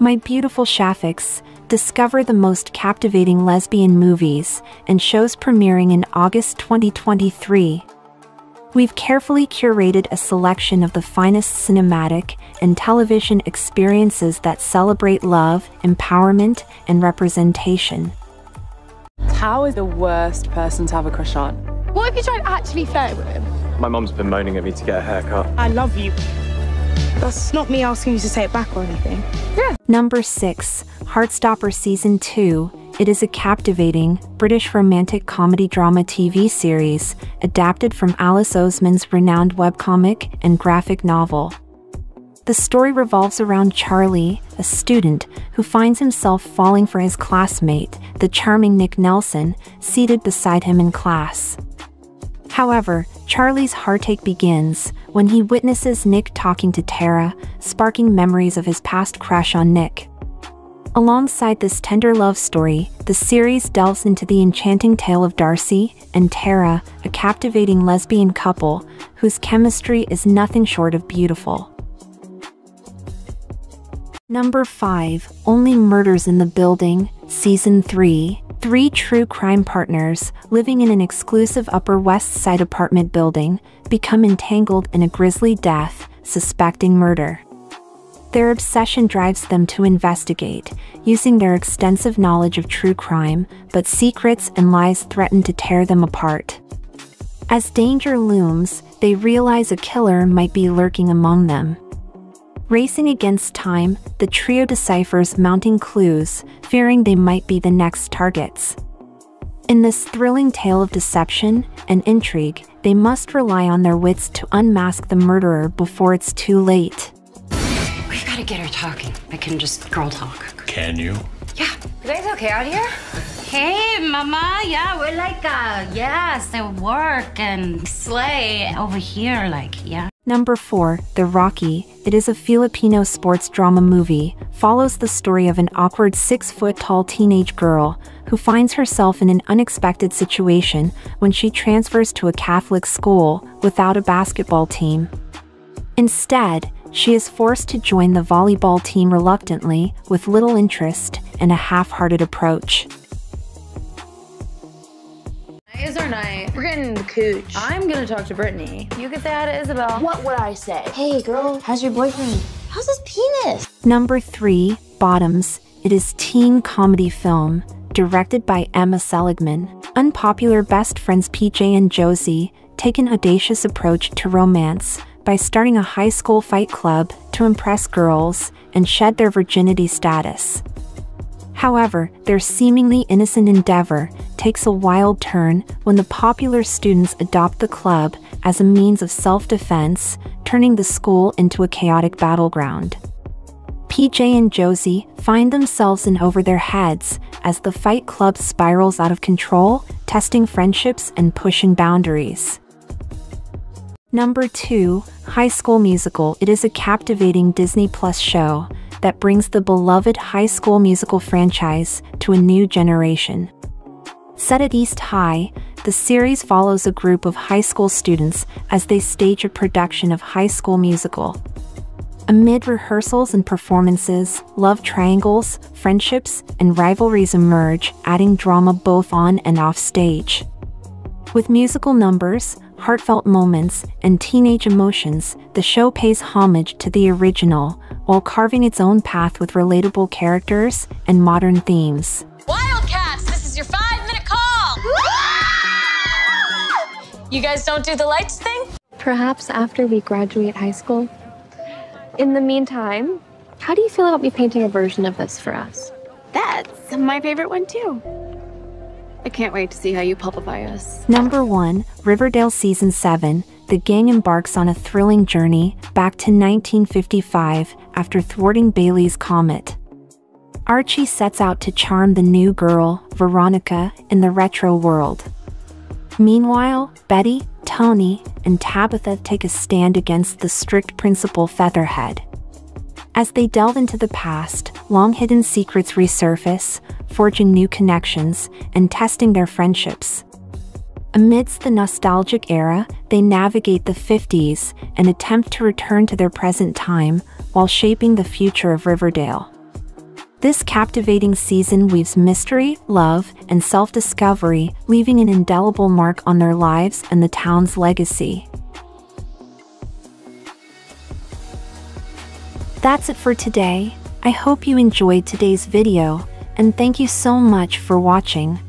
My beautiful Shafix, discover the most captivating lesbian movies and shows premiering in August 2023. We've carefully curated a selection of the finest cinematic and television experiences that celebrate love, empowerment, and representation. How is the worst person to have a crush on? What if you tried actually flirting with him? My mom's been moaning at me to get a haircut. I love you. That's not me asking you to say it back or anything. Yeah. Number 6, Heartstopper Season 2. It is a captivating, British romantic comedy drama TV series, adapted from Alice Oseman's renowned webcomic and graphic novel. The story revolves around Charlie, a student who finds himself falling for his classmate, the charming Nick Nelson, seated beside him in class. However, Charlie's heartache begins when he witnesses Nick talking to Tara, sparking memories of his past crush on Nick. Alongside this tender love story, the series delves into the enchanting tale of Darcy and Tara, a captivating lesbian couple whose chemistry is nothing short of beautiful. Number 5 Only Murders in the Building, Season 3. Three true crime partners, living in an exclusive Upper West Side apartment building, become entangled in a grisly death, suspecting murder. Their obsession drives them to investigate, using their extensive knowledge of true crime, but secrets and lies threaten to tear them apart. As danger looms, they realize a killer might be lurking among them. Racing against time, the trio deciphers mounting clues, fearing they might be the next targets. In this thrilling tale of deception and intrigue, they must rely on their wits to unmask the murderer before it's too late. We've got to get her talking. I can just girl talk. Can you? Yeah. Everything's okay out here? Hey, mama. Yeah, we're like, uh, yes, at work and slay over here, like, yeah. Number 4, The Rookie. It is a Filipino sports drama movie, follows the story of an awkward 6-foot-tall teenage girl who finds herself in an unexpected situation when she transfers to a Catholic school without a basketball team. Instead, she is forced to join the volleyball team reluctantly, with little interest and a half-hearted approach. We're getting the cooch. I'm gonna talk to Brittany. You can say hi to Isabel. What would I say? Hey, girl, how's your boyfriend? How's his penis? Number 3, Bottoms. It is teen comedy film, directed by Emma Seligman. Unpopular best friends PJ and Josie take an audacious approach to romance by starting a high school fight club to impress girls and shed their virginity status. However, their seemingly innocent endeavor takes a wild turn when the popular students adopt the club as a means of self-defense, turning the school into a chaotic battleground. PJ and Josie find themselves in over their heads as the fight club spirals out of control, testing friendships and pushing boundaries. Number 2, High School Musical. It is a captivating Disney Plus show that brings the beloved High School Musical franchise to a new generation. Set at East High, the series follows a group of high school students as they stage a production of High School Musical. Amid rehearsals and performances, love triangles, friendships, and rivalries emerge, adding drama both on and off stage. With musical numbers, heartfelt moments, and teenage emotions, the show pays homage to the original, while carving its own path with relatable characters and modern themes. Wildcats, this is your five minute call! you guys don't do the lights thing? Perhaps after we graduate high school. In the meantime, how do you feel about me painting a version of this for us? That's my favorite one too. I can't wait to see how you pulpify us. Number 1, Riverdale Season 7. The gang embarks on a thrilling journey back to 1955 after thwarting Bailey's comet. Archie sets out to charm the new girl, Veronica, in the retro world. Meanwhile, Betty, Toni, and Tabitha take a stand against the strict principal Featherhead. As they delve into the past, long hidden secrets resurface, forging new connections and testing their friendships. Amidst the nostalgic era, they navigate the 50s and attempt to return to their present time while shaping the future of Riverdale. This captivating season weaves mystery, love, and self discovery, leaving an indelible mark on their lives and the town's legacy. That's it for today. I hope you enjoyed today's video, and thank you so much for watching.